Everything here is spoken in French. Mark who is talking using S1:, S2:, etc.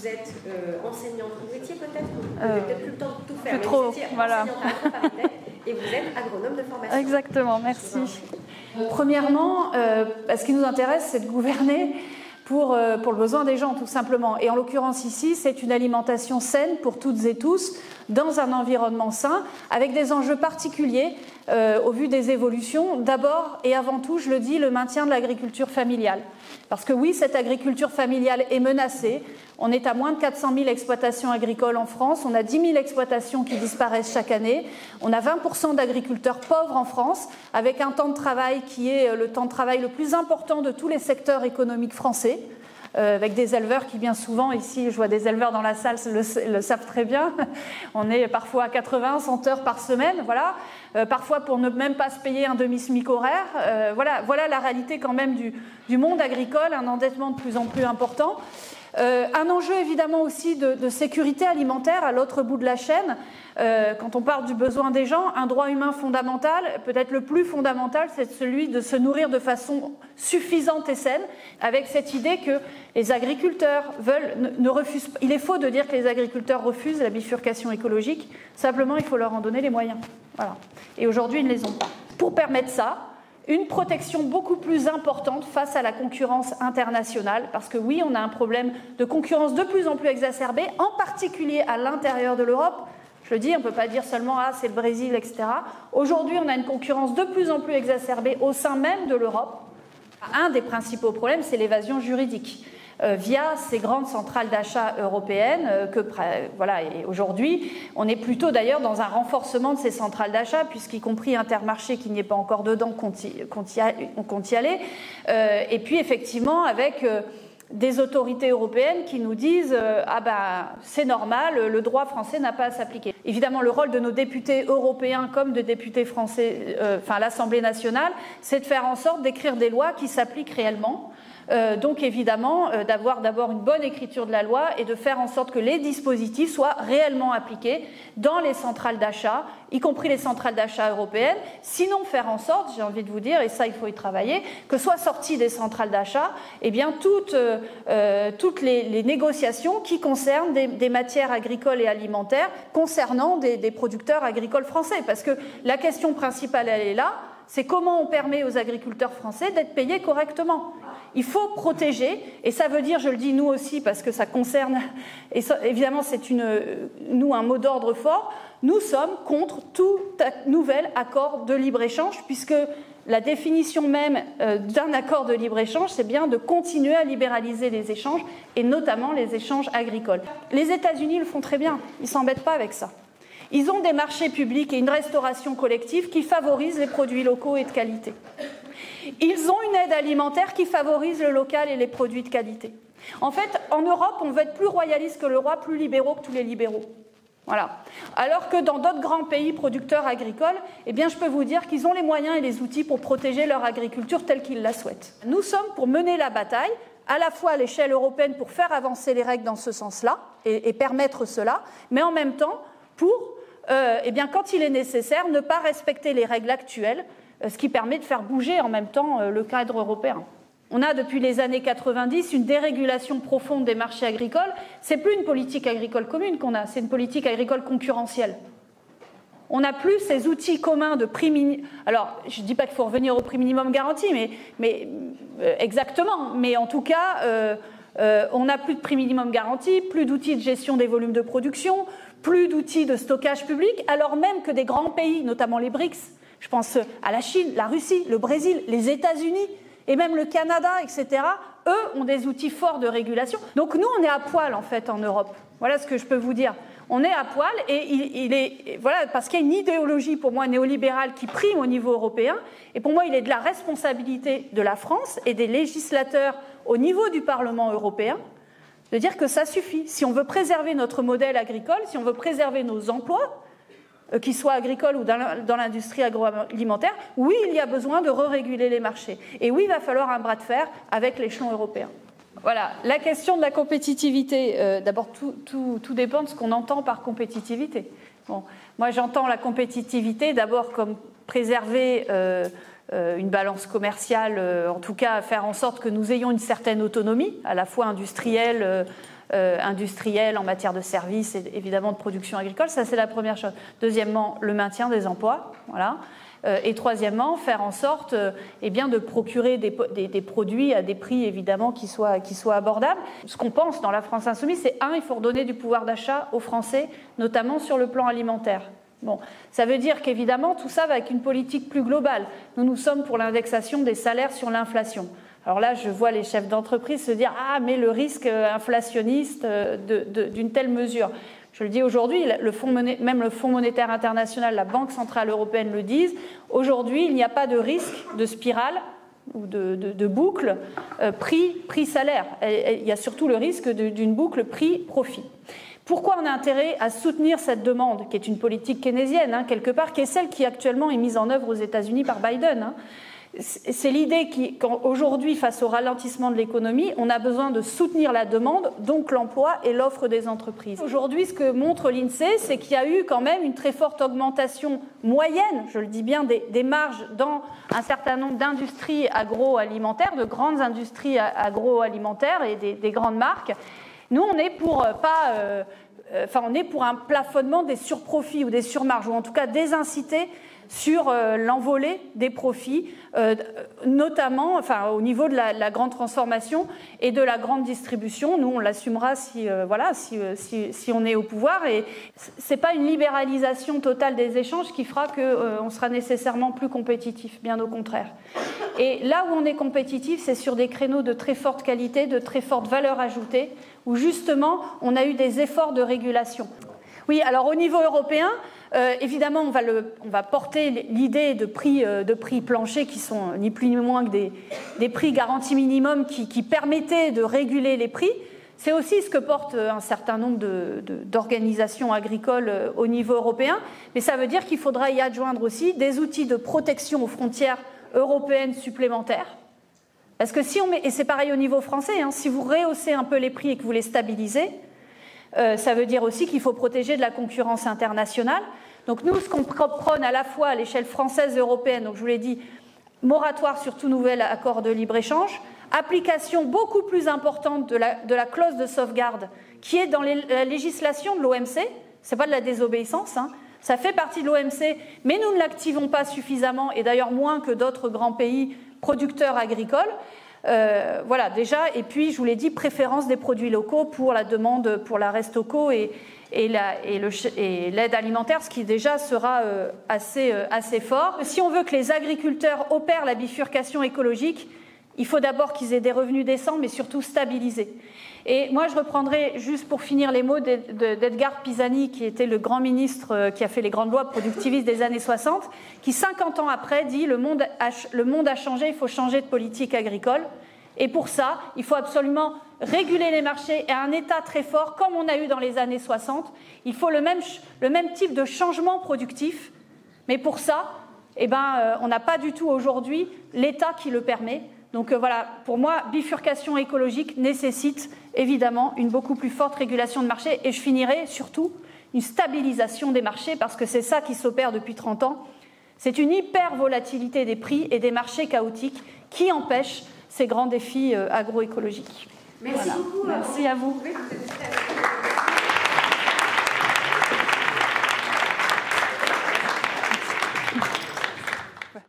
S1: vous êtes euh, enseignante, vous étiez peut-être, vous n'avez peut-être plus le temps de tout faire,
S2: plus trop,
S1: vous étiez
S2: voilà.
S1: et vous êtes agronome de formation.
S2: Exactement, merci. Premièrement, euh, ce qui nous intéresse, c'est de gouverner pour, euh, pour le besoin des gens, tout simplement. Et en l'occurrence ici, c'est une alimentation saine pour toutes et tous, dans un environnement sain, avec des enjeux particuliers euh, au vu des évolutions. D'abord et avant tout, je le dis, le maintien de l'agriculture familiale. Parce que oui, cette agriculture familiale est menacée. On est à moins de 400 000 exploitations agricoles en France. On a 10 000 exploitations qui disparaissent chaque année. On a 20% d'agriculteurs pauvres en France, avec un temps de travail qui est le temps de travail le plus important de tous les secteurs économiques français. Euh, avec des éleveurs qui bien souvent, ici je vois des éleveurs dans la salle, le, le savent très bien, on est parfois à 80, 100 heures par semaine, voilà, euh, parfois pour ne même pas se payer un demi-smic horaire. Euh, voilà, voilà la réalité quand même du, monde agricole, un endettement de plus en plus important. Euh, un enjeu évidemment aussi de, sécurité alimentaire à l'autre bout de la chaîne. Euh, quand on parle du besoin des gens, un droit humain fondamental, peut-être le plus fondamental, c'est celui de se nourrir de façon suffisante et saine, avec cette idée que les agriculteurs veulent, ne, refusent. Il est faux de dire que les agriculteurs refusent la bifurcation écologique. Simplement, il faut leur en donner les moyens. Voilà. Et aujourd'hui, ils ne les ont pas. Pour permettre ça, une protection beaucoup plus importante face à la concurrence internationale, parce que oui, on a un problème de concurrence de plus en plus exacerbé, en particulier à l'intérieur de l'Europe. Je le dis, on ne peut pas dire seulement ah c'est le Brésil, etc. Aujourd'hui, on a une concurrence de plus en plus exacerbée au sein même de l'Europe. Un des principaux problèmes, c'est l'évasion juridique. Euh, via ces grandes centrales d'achat européennes. Euh, que voilà, et aujourd'hui, on est plutôt d'ailleurs dans un renforcement de ces centrales d'achat, puisqu'y compris Intermarché qui n'y est pas encore dedans, compte y, compte y aller. Euh, et puis effectivement, avec des autorités européennes qui nous disent ah ben c'est normal, le droit français n'a pas à s'appliquer. Évidemment, le rôle de nos députés européens comme de députés français, enfin l'Assemblée nationale, c'est de faire en sorte d'écrire des lois qui s'appliquent réellement donc évidemment, euh, d'avoir d'abord une bonne écriture de la loi et de faire en sorte que les dispositifs soient réellement appliqués dans les centrales d'achat, y compris les centrales d'achat européennes. Sinon, faire en sorte, j'ai envie de vous dire, et ça il faut y travailler, que soient sorties des centrales d'achat eh bien, toutes, euh, toutes les, négociations qui concernent des, des, matières agricoles et alimentaires concernant des, des producteurs agricoles français. Parce que la question principale, elle est là c'est comment on permet aux agriculteurs français d'être payés correctement. Il faut protéger, et ça veut dire, je le dis nous aussi, parce que ça concerne, et évidemment c'est un mot d'ordre fort, nous sommes contre tout nouvel accord de libre-échange, puisque la définition même euh, d'un accord de libre-échange, c'est bien de continuer à libéraliser les échanges, et notamment les échanges agricoles. Les États-Unis le font très bien, ils ne s'embêtent pas avec ça. Ils ont des marchés publics et une restauration collective qui favorisent les produits locaux et de qualité. Ils ont une aide alimentaire qui favorise le local et les produits de qualité. En fait, en Europe, on veut être plus royaliste que le roi, plus libéraux que tous les libéraux. Voilà. Alors que dans d'autres grands pays producteurs agricoles, eh bien, je peux vous dire qu'ils ont les moyens et les outils pour protéger leur agriculture telle qu'ils la souhaitent. Nous sommes pour mener la bataille, à la fois à l'échelle européenne pour faire avancer les règles dans ce sens-là et, et, permettre cela, mais en même temps pour euh, eh bien, quand il est nécessaire, ne pas respecter les règles actuelles, ce qui permet de faire bouger en même temps euh, le cadre européen. On a depuis les années 90 une dérégulation profonde des marchés agricoles. C'est plus une politique agricole commune qu'on a, c'est une politique agricole concurrentielle. On n'a plus ces outils communs de prix minimum. Alors, je ne dis pas qu'il faut revenir au prix minimum garanti, mais, euh, exactement. Mais en tout cas, euh, euh, on n'a plus de prix minimum garanti, plus d'outils de gestion des volumes de production, plus d'outils de stockage public, alors même que des grands pays, notamment les BRICS, je pense à la Chine, la Russie, le Brésil, les États-Unis et même le Canada, etc., eux ont des outils forts de régulation. Donc nous, on est à poil en fait en Europe. Voilà ce que je peux vous dire. On est à poil et il, est voilà parce qu'il y a une idéologie pour moi néolibérale qui prime au niveau européen et pour moi il est de la responsabilité de la France et des législateurs au niveau du Parlement européen de dire que ça suffit. Si on veut préserver notre modèle agricole, si on veut préserver nos emplois, qu'ils soient agricoles ou dans l'industrie agroalimentaire, oui, il y a besoin de re-réguler les marchés. Et oui, il va falloir un bras de fer avec l'échelon européen. Voilà, la question de la compétitivité. Euh, D'abord, tout, tout, tout, dépend de ce qu'on entend par compétitivité. Bon, moi, j'entends la compétitivité d'abord comme préserver euh, euh, une balance commerciale, euh, en tout cas faire en sorte que nous ayons une certaine autonomie, à la fois industrielle, industrielle, en matière de services et évidemment de production agricole. Ça, c'est la première chose. Deuxièmement, le maintien des emplois. Voilà. et troisièmement, faire en sorte eh bien, de procurer des, des, produits à des prix évidemment qui soient, qui soient abordables. Ce qu'on pense dans la France insoumise, c'est un, il faut redonner du pouvoir d'achat aux Français, notamment sur le plan alimentaire. Bon, ça veut dire qu'évidemment, tout ça va avec une politique plus globale. Nous, nous sommes pour l'indexation des salaires sur l'inflation. Alors là, je vois les chefs d'entreprise se dire Ah, mais le risque inflationniste euh, d'une telle mesure. Je le dis aujourd'hui, même le Fonds monétaire international, la Banque centrale européenne le disent. Aujourd'hui, il n'y a pas de risque de spirale ou de, boucle euh, prix-salaire. il y a surtout le risque d'une boucle prix-profit. Pourquoi on a intérêt à soutenir cette demande, qui est une politique keynésienne, hein, quelque part, qui est celle qui actuellement est mise en œuvre aux États-Unis par Biden hein. C'est l'idée qu'aujourd'hui, face au ralentissement de l'économie, on a besoin de soutenir la demande, donc l'emploi et l'offre des entreprises. Aujourd'hui, ce que montre l'INSEE, c'est qu'il y a eu quand même une très forte augmentation moyenne, je le dis bien, des, marges dans un certain nombre d'industries agroalimentaires, de grandes industries agroalimentaires et des grandes marques. Nous, on est pour euh, pas, euh, euh, enfin, on est pour un plafonnement des surprofits ou des surmarges, ou en tout cas des incités sur l'envolée des profits, notamment enfin, au niveau de la, grande transformation et de la grande distribution. Nous, on l'assumera si, voilà, si, si, si, on est au pouvoir. Et ce n'est pas une libéralisation totale des échanges qui fera qu'on sera nécessairement plus compétitif, bien au contraire. Et là où on est compétitif, c'est sur des créneaux de très forte qualité, de très forte valeur ajoutée, où justement on a eu des efforts de régulation. Oui, alors au niveau européen, euh, évidemment, on va, porter l'idée de prix, euh, de prix planchers qui sont ni plus ni moins que des, des prix garantis minimum qui, permettaient de réguler les prix. C'est aussi ce que porte un certain nombre d'organisations agricoles euh, au niveau européen, mais ça veut dire qu'il faudra y adjoindre aussi des outils de protection aux frontières européennes supplémentaires parce que si on met, et c'est pareil au niveau français, hein, si vous rehaussez un peu les prix et que vous les stabilisez, euh, ça veut dire aussi qu'il faut protéger de la concurrence internationale. Donc nous, ce qu'on prône à la fois à l'échelle française et européenne, donc je vous l'ai dit, moratoire sur tout nouvel accord de libre-échange, application beaucoup plus importante de la, clause de sauvegarde qui est dans la législation de l'OMC, ce n'est pas de la désobéissance, hein, ça fait partie de l'OMC, mais nous ne l'activons pas suffisamment, et d'ailleurs moins que d'autres grands pays producteurs agricoles. Euh, voilà, déjà, et puis je vous l'ai dit, préférence des produits locaux pour la demande pour la Restoco et, l'aide alimentaire, ce qui déjà sera euh, assez, euh, assez fort. Si on veut que les agriculteurs opèrent la bifurcation écologique, il faut d'abord qu'ils aient des revenus décents, mais surtout stabilisés. Et moi, je reprendrai juste pour finir les mots d'Edgar Pisani, qui était le grand ministre euh, qui a fait les grandes lois productivistes des années 60, qui 50 ans après dit le monde a, le monde a changé, il faut changer de politique agricole. Et pour ça, il faut absolument réguler les marchés et un État très fort, comme on a eu dans les années 60. Il faut le même, type de changement productif. Mais pour ça, eh ben, euh, on n'a pas du tout aujourd'hui l'État qui le permet. Donc euh, voilà, pour moi, bifurcation écologique nécessite évidemment une beaucoup plus forte régulation de marché et je finirai surtout une stabilisation des marchés parce que c'est ça qui s'opère depuis 30 ans. C'est une hyper volatilité des prix et des marchés chaotiques qui empêchent ces grands défis euh, agroécologiques.
S1: Merci beaucoup.
S2: Merci à vous.